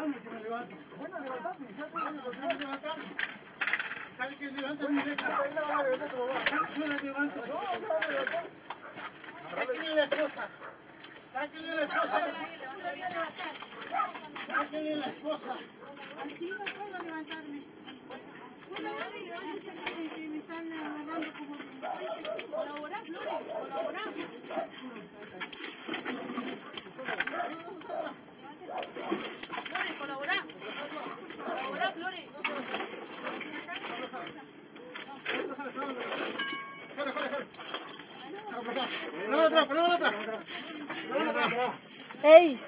Dame que me levante. Bueno, levantate, ya te voy a ¿Te que levanta mi letra? Ahí la vas a levantar tu mamá. Yo la levanto. No, la. Sáquenle la esposa. Sáquenle la esposa. Sáquenle la esposa. Así no puedo levantarme. Bueno, levántese que me están agarrando como... No, atrás. ¡Ey!